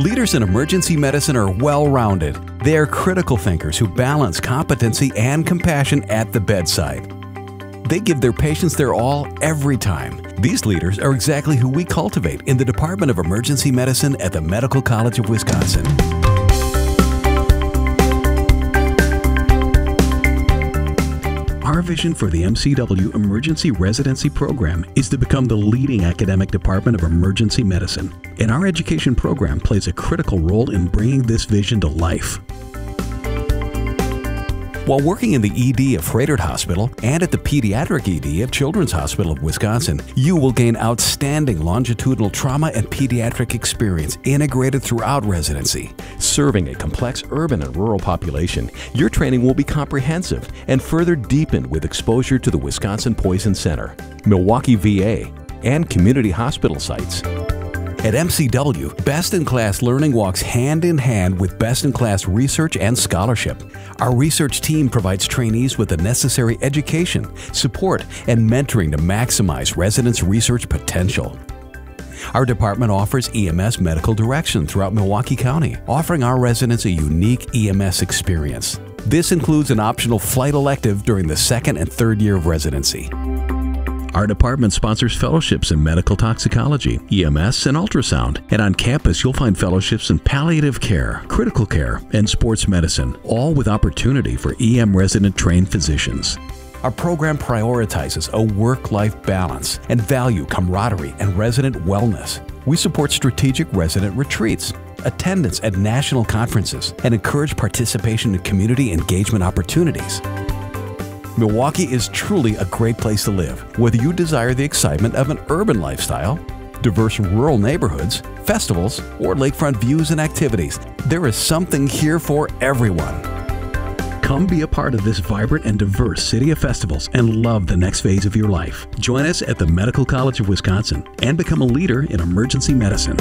Leaders in emergency medicine are well rounded. They are critical thinkers who balance competency and compassion at the bedside. They give their patients their all every time. These leaders are exactly who we cultivate in the Department of Emergency Medicine at the Medical College of Wisconsin. Our vision for the MCW Emergency Residency Program is to become the leading academic department of emergency medicine, and our education program plays a critical role in bringing this vision to life. While working in the ED of Froedtert Hospital and at the Pediatric ED of Children's Hospital of Wisconsin, you will gain outstanding longitudinal trauma and pediatric experience integrated throughout residency. Serving a complex urban and rural population, your training will be comprehensive and further deepened with exposure to the Wisconsin Poison Center, Milwaukee VA, and community hospital sites. At MCW, best in class learning walks hand in hand with best in class research and scholarship. Our research team provides trainees with the necessary education, support, and mentoring to maximize residents' research potential. Our department offers EMS medical direction throughout Milwaukee County, offering our residents a unique EMS experience. This includes an optional flight elective during the second and third year of residency. Our department sponsors fellowships in medical toxicology, EMS, and ultrasound. And on campus, you'll find fellowships in palliative care, critical care, and sports medicine, all with opportunity for EM resident trained physicians. Our program prioritizes a work life balance and value camaraderie and resident wellness. We support strategic resident retreats, attendance at national conferences, and encourage participation in community engagement opportunities. Milwaukee is truly a great place to live, whether you desire the excitement of an urban lifestyle, diverse rural neighborhoods, festivals, or lakefront views and activities. There is something here for everyone. Come be a part of this vibrant and diverse city of festivals and love the next phase of your life. Join us at the Medical College of Wisconsin and become a leader in emergency medicine.